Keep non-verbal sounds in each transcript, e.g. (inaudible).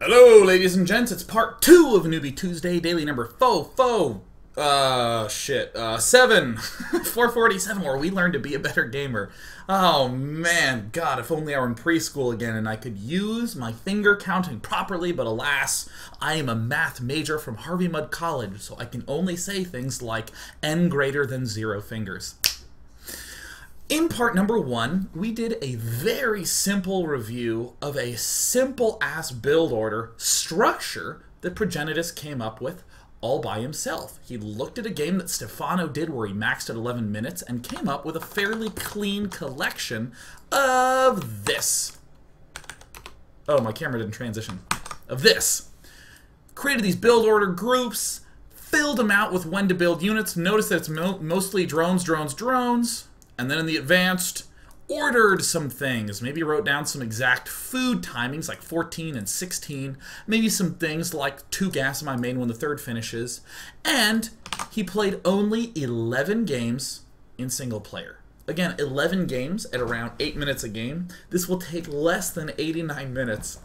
Hello, ladies and gents. It's part two of Newbie Tuesday, daily number fo fo. Uh, shit. Uh, seven, (laughs) four forty-seven. Where we learn to be a better gamer. Oh man, God! If only I were in preschool again and I could use my finger counting properly. But alas, I am a math major from Harvey Mudd College, so I can only say things like n greater than zero fingers. In part number one, we did a very simple review of a simple ass build order structure that Progenitus came up with all by himself. He looked at a game that Stephano did where he maxed at 11 minutes and came up with a fairly clean collection of this. Oh, my camera didn't transition. Of this. Created these build order groups, filled them out with when to build units. Notice that it's mo mostly drones, drones, drones and then in the advanced, ordered some things. Maybe wrote down some exact food timings, like 14 and 16. Maybe some things like two gas in my main when the third finishes. And he played only 11 games in single player. Again, 11 games at around 8 minutes a game. This will take less than 89 minutes.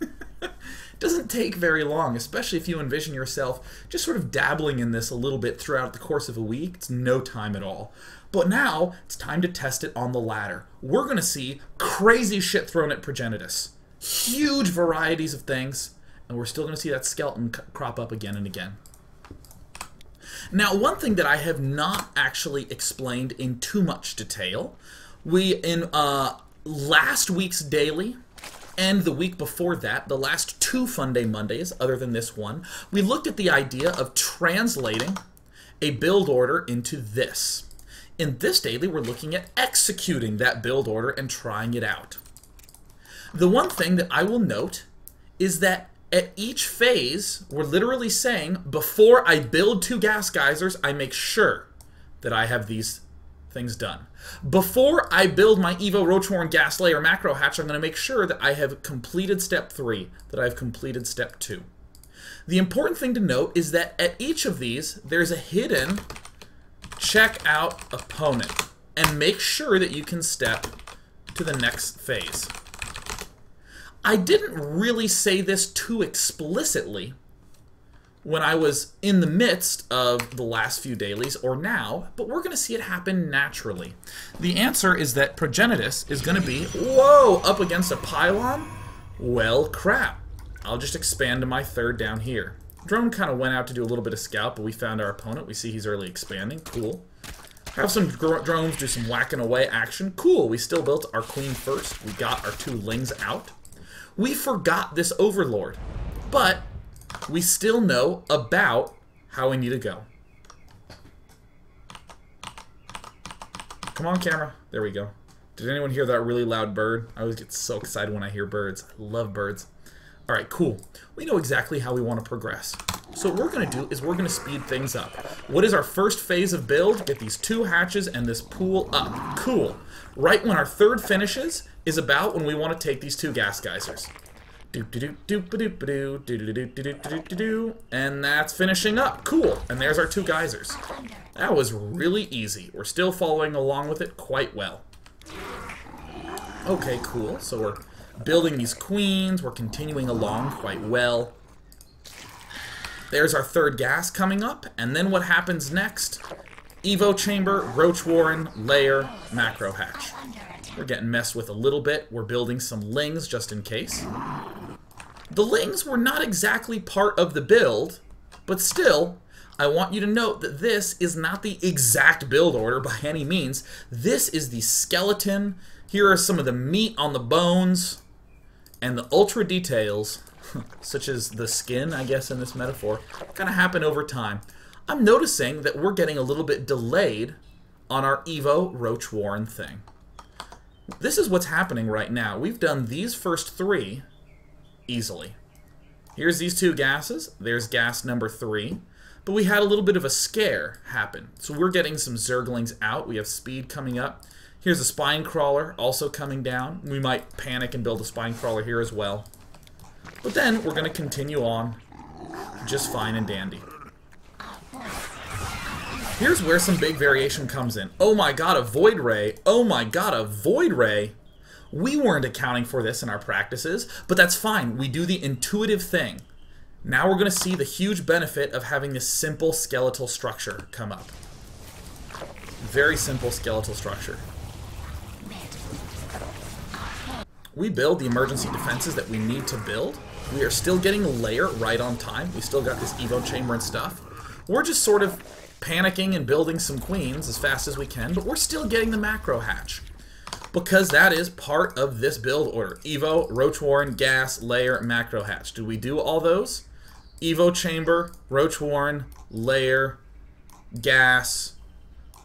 (laughs) doesn't take very long, especially if you envision yourself just sort of dabbling in this a little bit throughout the course of a week. It's no time at all. But now it's time to test it on the ladder. We're going to see crazy shit thrown at Progenitus. Huge varieties of things, and we're still going to see that skeleton crop up again and again. Now, one thing that I have not actually explained in too much detail, we, in uh, last week's daily, and the week before that, the last two Fun Day Mondays, other than this one, we looked at the idea of translating a build order into this. In this daily, we're looking at executing that build order and trying it out. The one thing that I will note is that at each phase, we're literally saying, before I build two gas geysers, I make sure that I have these things done. Before I build my Evo Roachwarren gas Lair macro hatch, I'm going to make sure that I have completed step three, that I've completed step two. The important thing to note is that at each of these, there's a hidden check out opponent and make sure that you can step to the next phase. I didn't really say this too explicitly when I was in the midst of the last few dailies or now, but we're going to see it happen naturally. The answer is that Progenitus is going to be, whoa, up against a pylon? Well, crap. I'll just expand to my third down here. Drone kind of went out to do a little bit of scout, but we found our opponent. We see he's early expanding. Cool. Have some drones do some whacking away action. Cool. We still built our queen first. We got our two lings out. We forgot this overlord, but we still know about how we need to go. Come on, camera. There we go. Did anyone hear that really loud bird? I always get so excited when I hear birds. I love birds. All right, cool. We know exactly how we want to progress. So what we're going to do is we're going to speed things up. What is our first phase of build? Get these two hatches and this pool up. Cool. Right when our third finishes is about when we want to take these two gas geysers. And that's finishing up. Cool. And there's our two geysers. That was really easy. We're still following along with it quite well. Okay, cool. So we're building these queens. We're continuing along quite well. There's our third gas coming up, and then what happens next? Evo Chamber, Roach Warren, Lair, Macro Hatch. We're getting messed with a little bit. We're building some lings just in case. The lings were not exactly part of the build, but still, I want you to note that this is not the exact build order by any means. This is the skeleton. Here are some of the meat on the bones and the ultra details, (laughs) such as the skin, I guess, in this metaphor, kind of happen over time. I'm noticing that we're getting a little bit delayed on our Evo Roach Warren thing. This is what's happening right now. We've done these first three easily. Here's these two gases. There's gas number three. But we had a little bit of a scare happen. So we're getting some Zerglings out. We have speed coming up. Here's a spine crawler also coming down. We might panic and build a spine crawler here as well. But then we're going to continue on just fine and dandy. Here's where some big variation comes in. Oh my god, a Void Ray. Oh my god, a Void Ray. We weren't accounting for this in our practices, but that's fine. We do the intuitive thing. Now we're going to see the huge benefit of having this simple skeletal structure come up. Very simple skeletal structure. We build the emergency defenses that we need to build. We are still getting Lair right on time. We still got this Evo chamber and stuff. We're just sort of panicking and building some queens as fast as we can, but we're still getting the macro hatch. Because that is part of this build order. Evo, Roach Warren, Gas, Lair, Macro Hatch. Do we do all those? Evo Chamber, Roach Warren, Lair, Gas,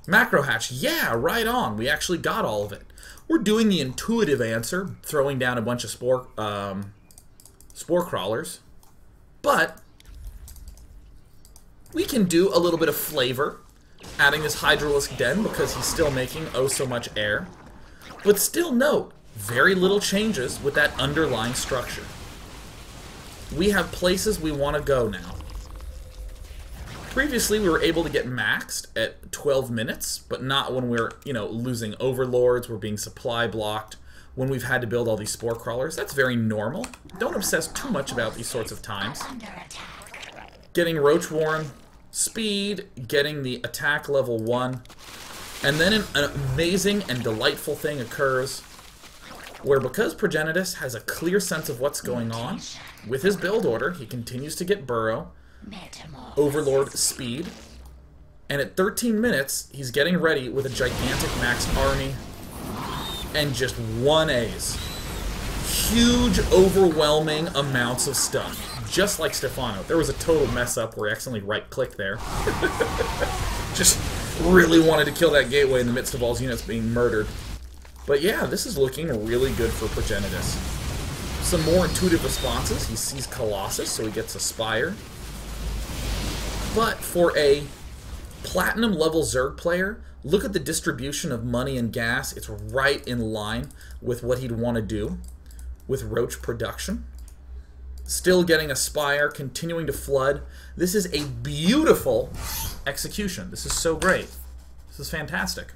Macro Hatch. Yeah, right on. We actually got all of it. We're doing the intuitive answer, throwing down a bunch of spore, um, spore crawlers. But we can do a little bit of flavor, adding this Hydralisk Den because he's still making oh so much air. But still note, very little changes with that underlying structure. We have places we want to go now. Previously, we were able to get maxed at 12 minutes, but not when we're, you know, losing overlords, we're being supply blocked, when we've had to build all these spore crawlers. That's very normal. Don't obsess too much about these sorts of times. Getting Roach Warren speed, getting the attack level 1, and then an, an amazing and delightful thing occurs where because Progenitus has a clear sense of what's going on, with his build order, he continues to get Burrow, Overlord speed, and at 13 minutes, he's getting ready with a gigantic max army and just 1As. Huge, overwhelming amounts of stuff. Just like Stephano. There was a total mess up where he accidentally right-clicked there. (laughs) just really wanted to kill that gateway in the midst of all his units being murdered. But yeah, this is looking really good for Progenitus. Some more intuitive responses. He sees Colossus, so he gets a Spire. But for a Platinum level Zerg player, look at the distribution of money and gas. It's right in line with what he'd want to do with Roach production. Still getting a Spire, continuing to flood. This is a beautiful execution. This is so great. This is fantastic.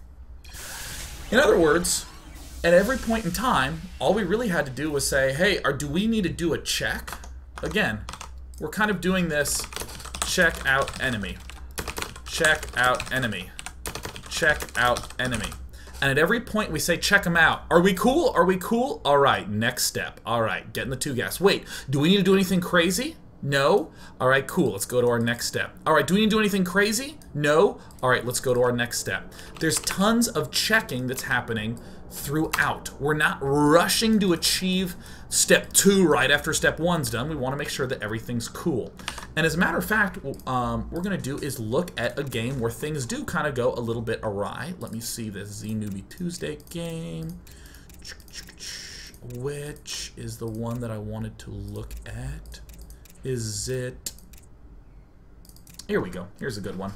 In other words, at every point in time, all we really had to do was say, hey, are, do we need to do a check? Again, we're kind of doing this check out enemy. Check out enemy. Check out enemy. And at every point we say, check them out. Are we cool? Are we cool? All right, next step. All right, getting the two gas. Wait, do we need to do anything crazy? No? All right, cool. Let's go to our next step. All right, do we need to do anything crazy? No? All right, let's go to our next step. There's tons of checking that's happening throughout. We're not rushing to achieve step two right after step one's done. We want to make sure that everything's cool. And as a matter of fact, um, we're going to do is look at a game where things do kind of go a little bit awry. Let me see this Z Newbie Tuesday game. Which is the one that I wanted to look at? Is it... Here we go. Here's a good one.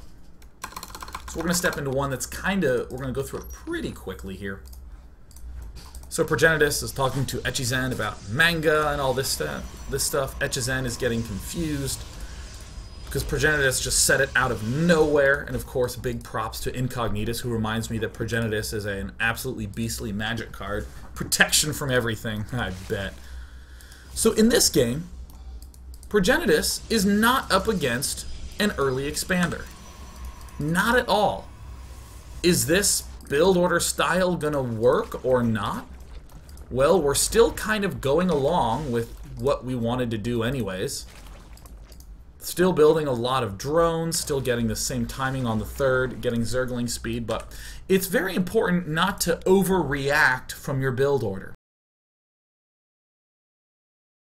So we're going to step into one that's kind of... We're going to go through it pretty quickly here. So Progenitus is talking to Echizen about manga and all this stuff. This stuff. Echizen is getting confused because Progenitus just said it out of nowhere. And of course, big props to Incognitus, who reminds me that Progenitus is an absolutely beastly magic card. Protection from everything, (laughs) I bet. So in this game, Progenitus is not up against an early expander. Not at all. Is this build order style gonna work or not? Well, we're still kind of going along with what we wanted to do anyways. Still building a lot of drones, still getting the same timing on the third, getting Zergling speed, but it's very important not to overreact from your build order.